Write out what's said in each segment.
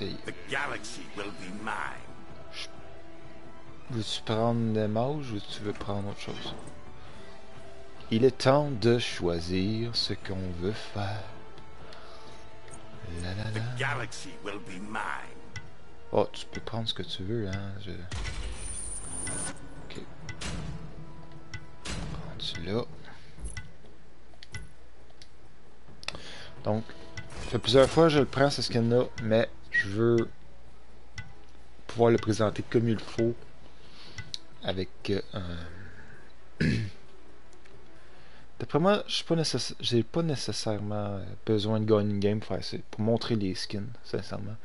bouteille. The galaxy will be mine. Veux-tu prendre des mauges ou tu veux prendre autre chose? Il est temps de choisir ce qu'on veut faire. La la The la. galaxy will be mine. Oh, tu peux prendre ce que tu veux, hein. Je... Ok. Prends celui-là. Donc, ça fait plusieurs fois que je le prends ce skin-là, mais je veux pouvoir le présenter comme il faut avec euh, un... D'après moi, je pas j'ai pas nécessairement besoin de gagner une game pour pour montrer les skins, sincèrement.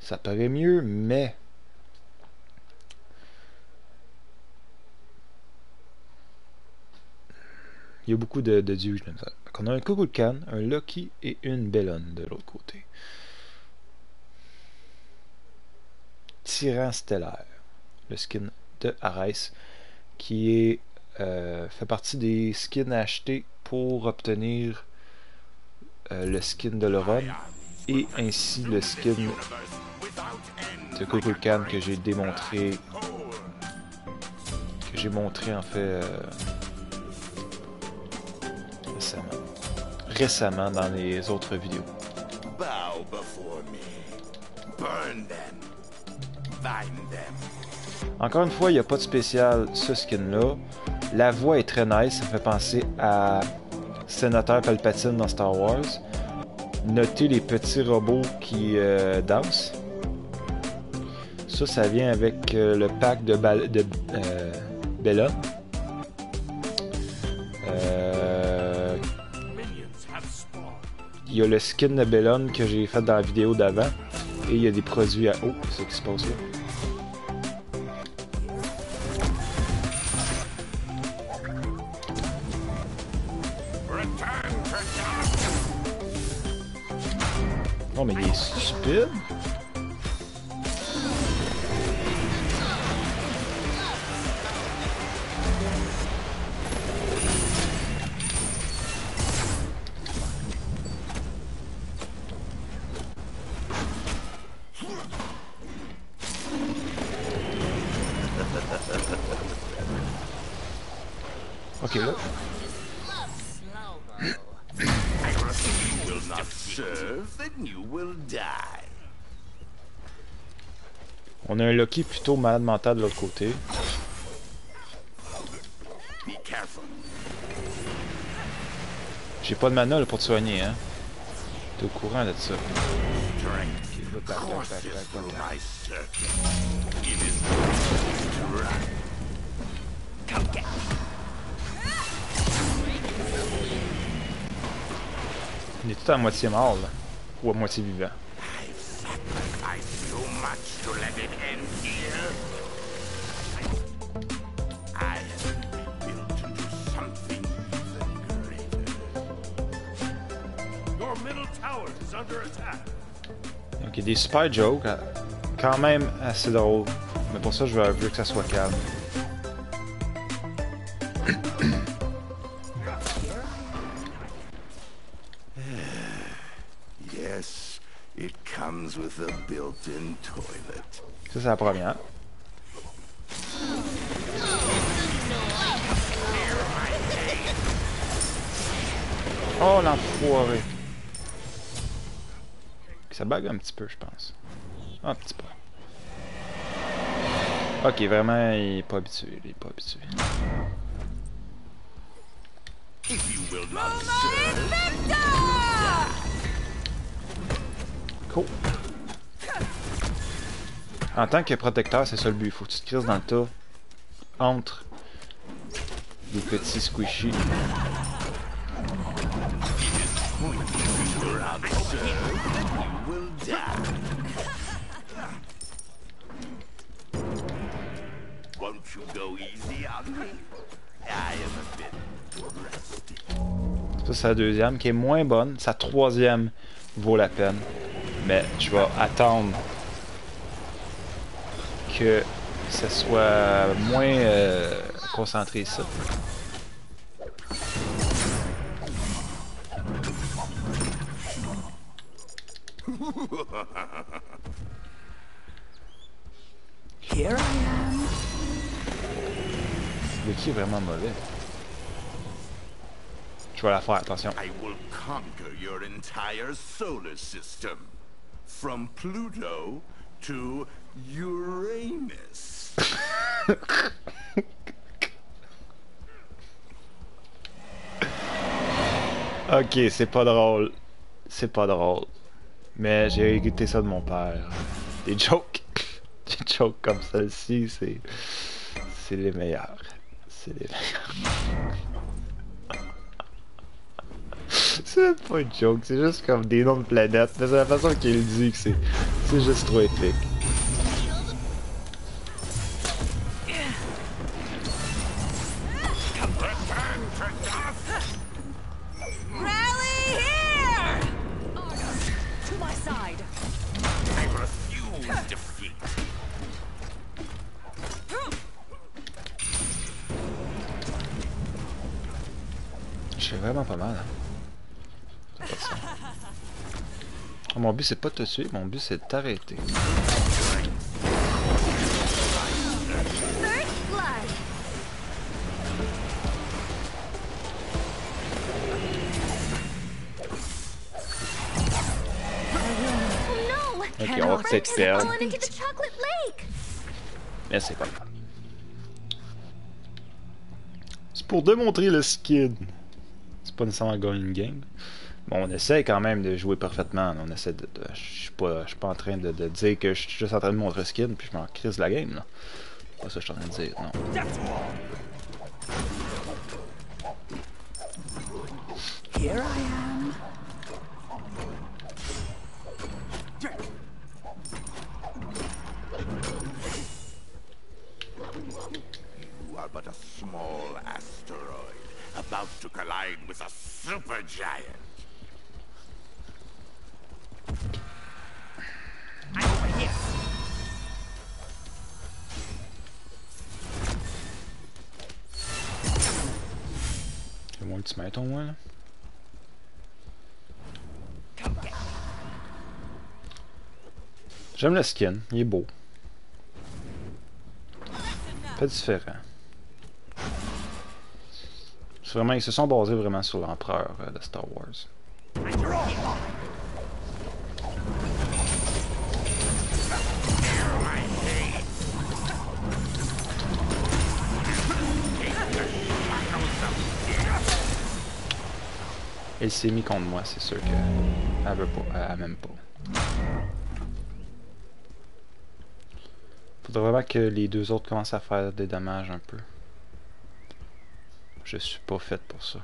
Ça paraît mieux, mais il y a beaucoup de, de dieux ça. On a un Kukulkan, un Lucky et une Bellone de l'autre côté. Tyran stellaire, le skin de Ares, qui est euh, fait partie des skins à acheter pour obtenir euh, le skin de l'Oron et ainsi le skin de Kukulkan que j'ai démontré que j'ai montré en fait euh, récemment dans les autres vidéos. Before me. Burn them. Encore une fois, il n'y a pas de spécial ce skin là. La voix est très nice, ça me fait penser à Sénateur Palpatine dans Star Wars. Notez les petits robots qui euh, dansent. Ça, ça vient avec euh, le pack de, bal- de euh, Bella. Il y a le skin de Bellon que j'ai fait dans la vidéo d'avant. Et il y a des produits à eau, c'est ce qui se passe là. Non, mais il est stupide. Will die. On a un Loki plutôt malade mental de l'autre côté. J'ai pas de mana là, pour te soigner, hein. T'es au courant de ça. On est tout à moitié mort, là. Ou à moitié vivant. A des super jokes, quand même assez drôles. Mais pour ça, je veux que ça soit calme. Ça, c'est la première. Oh, l'enfoiré. Ça bug un petit peu, je pense. Un petit peu. Ok, vraiment, il est pas habitué. Il est pas habitué. If you will not serve, Cool. En tant que protecteur, c'est ça le but. Faut que tu te crises dans le tas entre les petits squishy. Ça, c'est la deuxième qui est moins bonne. Sa troisième vaut la peine. Mais je vais attendre que ça soit moins euh, concentré ça. Here I am. Lucky est vraiment mauvais. Je vais la faire, attention. I will conquer your entire solar system. From Pluto to Uranus. Ok, c'est pas drôle. C'est pas drôle. Mais j'ai écouté ça de mon père. Des jokes. Des jokes comme celle-ci, c'est. C'est les meilleurs. C'est les meilleurs. c'est pas une joke, c'est juste comme des noms de planètes. Mais c'est la façon qu'il dit que c'est. C'est juste trop épique. But c'est pas de te tuer, mon but c'est de t'arrêter. Ok, on va peut-être perdre. Mais c'est pas grave. C'est pour démontrer le skin. C'est pas nécessairement gagner une game. Bon, on essaie quand même de jouer parfaitement. On essaie de. de- je suis pas, je suis pas en train de, de dire que je suis juste en train de montrer le skin puis je m'en crise la game là. C'est pas ça que je suis en train de dire, non. Here I am. You are but a small asteroid about to collide with a supergiant. J'aime le skin, il est beau. Pas différent. Vraiment, ils se sont basés vraiment sur l'empereur euh, de Star Wars. Elle s'est mis contre moi, c'est sûr qu'elle veut pas, elle m'aime pas. Faudrait vraiment que les deux autres commencent à faire des dommages un peu. Je suis pas faite pour ça.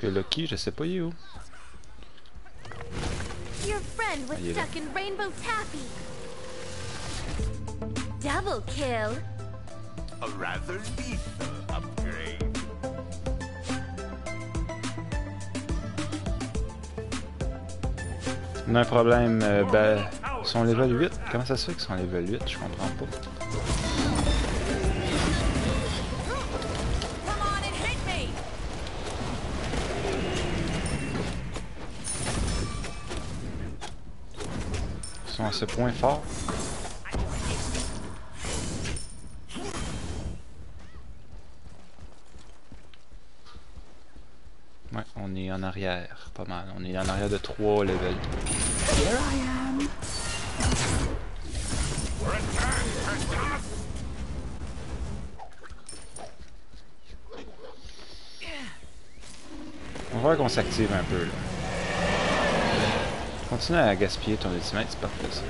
Que Lucky, je sais pas il est où? Your friend was Ayun na. stuck in Rainbow Taffy. Double kill. A rather lethal upgrade. On a un problème, euh, ben, ils sont level 8. Comment ça se fait qu'ils sont level 8? Je comprends pas. Sont à ce point fort. Ouais, on est en arrière, pas mal. On est en arrière de 3 levels. On va qu'on s'active un peu là. Continue à gaspiller ton ultimate, c'est parfait ça.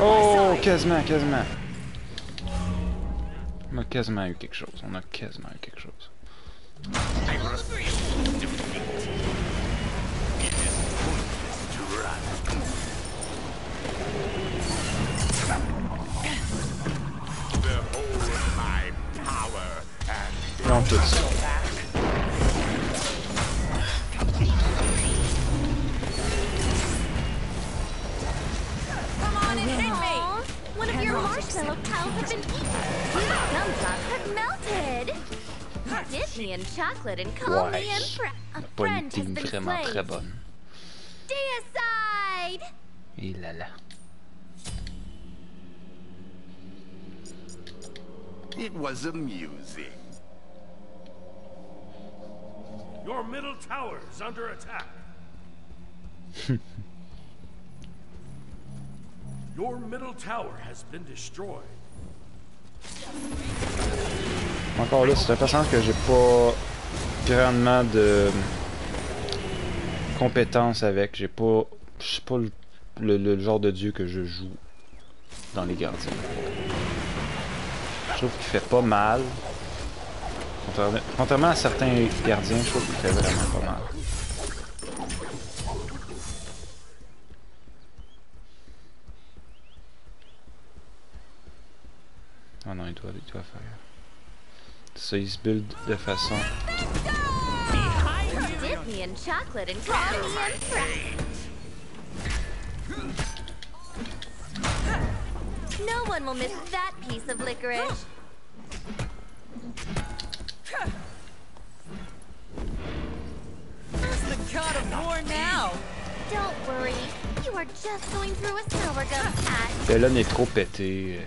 Oh, quasiment, quasiment. On a quasiment eu quelque chose. On a quasiment eu quelque chose. Ils ont tout ça. Chocolate and call Ouais. Emperor. A Pas une friend has been vraiment très bonne. Deicide! Et là là. it was amusing. Your middle tower is under attack. Your middle tower has been destroyed. Encore là, c'est un personnage que j'ai pas grandement de compétences avec. J'ai pas. Je pas le, genre de dieu que je joue dans les gardiens. Je trouve qu'il fait pas mal. Contrairement, à certains gardiens, je trouve qu'il fait vraiment pas mal. Ah non, il doit, il doit faire. Ça, il se build de façon. No one will miss that piece of licorice. Who's the god of war now? Don't worry, you are just going through a sour gum patch. Bellon est trop pété.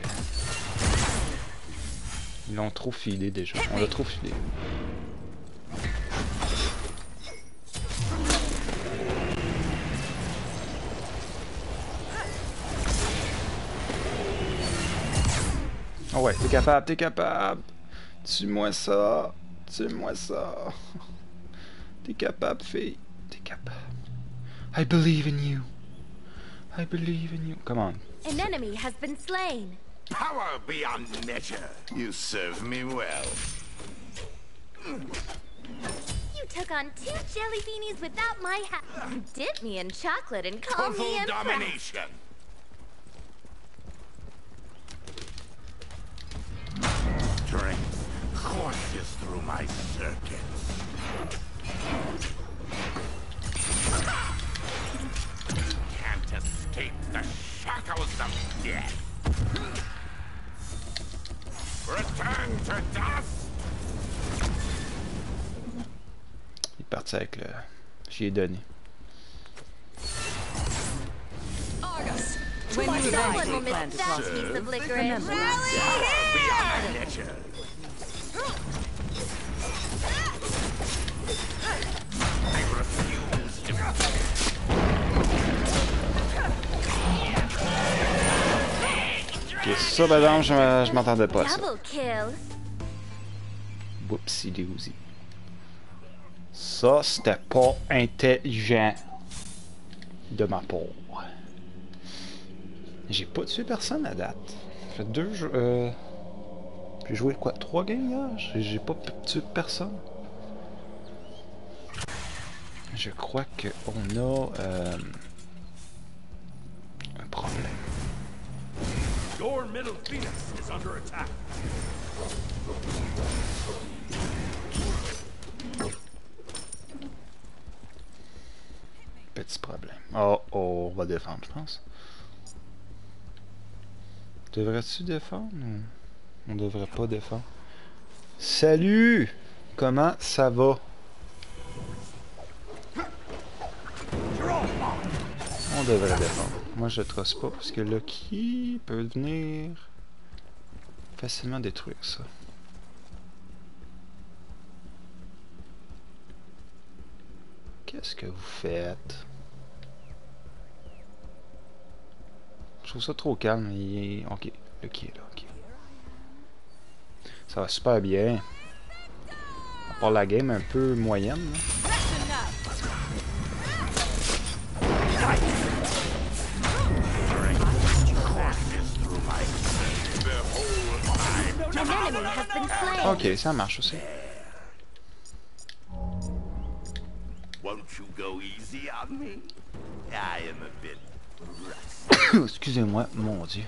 Ils l'ont trop filé déjà. On l'a trop filé. Oh ouais, t'es capable, t'es capable. Tue-moi ça. Tue-moi ça. T'es capable, fille. T'es capable. I believe in you. I believe in you. Come on. An enemy has been slain. Power beyond measure. You serve me well. You took on two jelly beanies without my hat. Dip me in chocolate and call me Total Emperor. domination. Parti avec le. J'y ai donné. Ok, ça, exemple, je je m'attendais pas à ça. Whoopsie doozy. Ça, c'était pas intelligent de ma part. J'ai pas tué personne à date. Fait deux jeux. Euh... J'ai joué quoi Trois games J'ai- pas tué personne. Je crois que on a euh, un problème. Your middle is under attack. Petit problème. Oh, oh, on va défendre, je pense. Devrais-tu défendre ou on devrait pas défendre? Salut! Comment ça va? On devrait défendre. Moi, je trosse pas parce que Lucky peut venir facilement détruire ça. Qu'est-ce que vous faites? Trouve ça trop calme. Il est... Ok, Lucky est là. ok. Ça va super bien. À part la game un peu moyenne. là. Ok, ça marche aussi. Won't you go easy on me? I am a bit. Excusez-moi, mon dieu.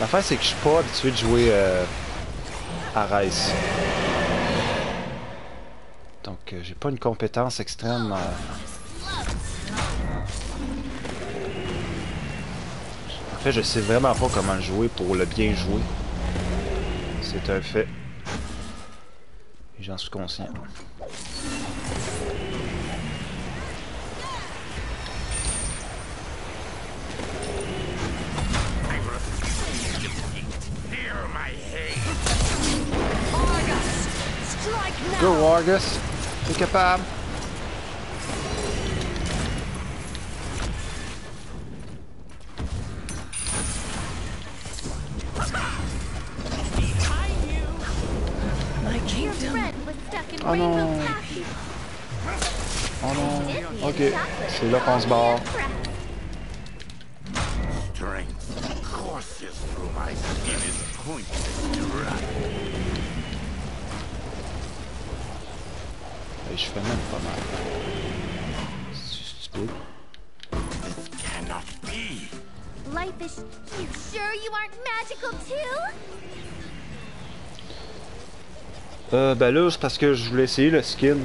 L'affaire, c'est que je suis pas habitué de jouer euh, à Rice. Donc, euh, j'ai pas une compétence extrême. euh. En fait, je sais vraiment pas comment le jouer pour le bien jouer. C'est un fait. J'en suis conscient. Go, Wargus! T'es capable! My Your kingdom. friend was stuck in Oh, Rainbow no. Passage. Oh non! Disney and Ok, chocolate c'est là qu'on se barre. Impress. Strength courses through my skin is pointless to run. Et je fais même pas mal. C'est stupide. This cannot be. Life is. You sure you aren't magical too? Euh, ben là, c'est parce que je voulais essayer le skin.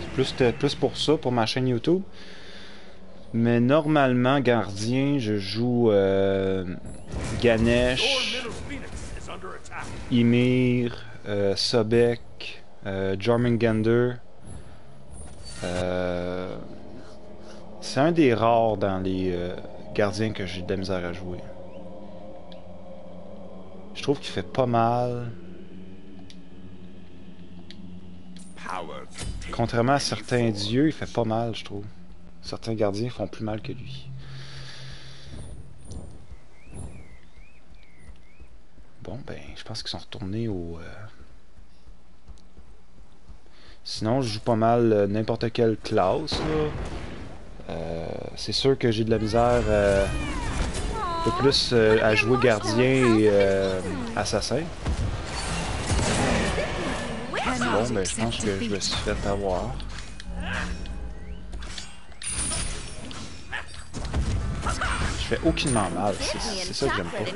C'est plus, c'était plus pour ça, pour ma chaîne YouTube. Mais normalement, gardien, je joue euh, Ganesh. Ymir, euh, Sobek, euh, Jormungandr. Euh, c'est un des rares dans les euh, gardiens que j'ai de la misère à jouer. Je trouve qu'il fait pas mal. Contrairement à certains dieux, il fait pas mal, je trouve. Certains gardiens font plus mal que lui. Bon, ben, je pense qu'ils sont retournés au. euh, Sinon, je joue pas mal euh, n'importe quelle classe. Euh, c'est sûr que j'ai de la misère euh, peu plus euh, à jouer gardien et euh, assassin. Bon, ben, je pense que je me suis fait avoir. Je fais aucunement mal, c'est ça que j'aime pas.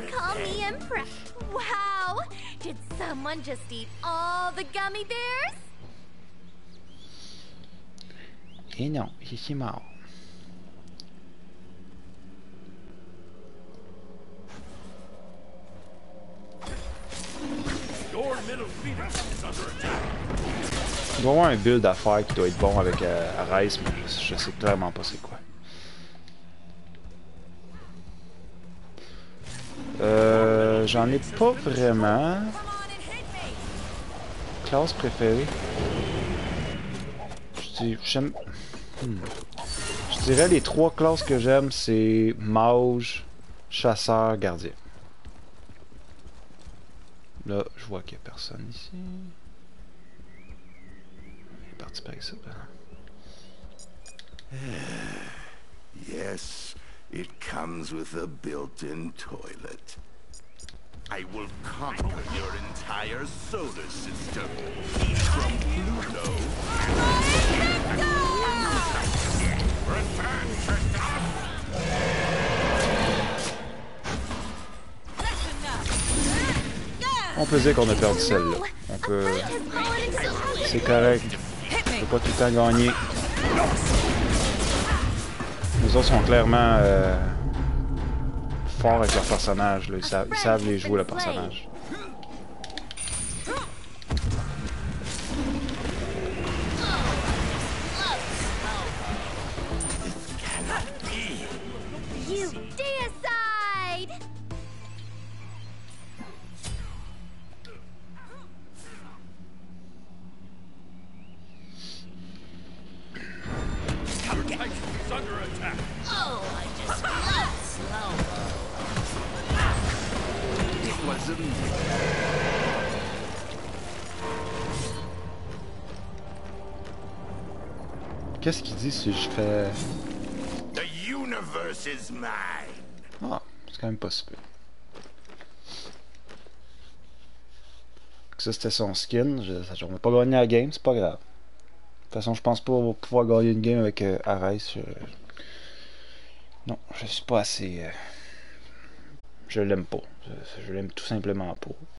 Did someone just eat all the gummy bears? Et non, is under attack. Il doit y avoir un build d'affaires qui doit être bon avec euh, mais je, je sais clairement pas c'est quoi. Euh, J'en ai pas vraiment. Classe préférée. J'aime. Hmm. Je dirais les trois classes que j'aime, c'est mage, chasseur, gardien. Là, je vois qu'il y a personne ici. Il est parti par ici. ben. Yes, it comes with a built-in toilet. I will conquer your entire solar system. From Pluto. On peut dire qu'on a perdu celle-là. On peut. C'est correct. On peut pas tout le temps gagner. Les autres sont clairement euh, forts avec leur personnage. Ils, savent, ils savent les jouer le personnage. Under attack. It was a me. Qu'est-ce qu'il dit si je fais. The universe is mine. Ah, c'est quand même pas super. Ça, c'était son skin. Je n'ai pas gagné la game, c'est pas grave. Toute façon, je pense pas pouvoir gagner une game avec euh, Ares. euh. Non, je suis pas assez. euh, Je l'aime pas. Je l'aime tout simplement pas.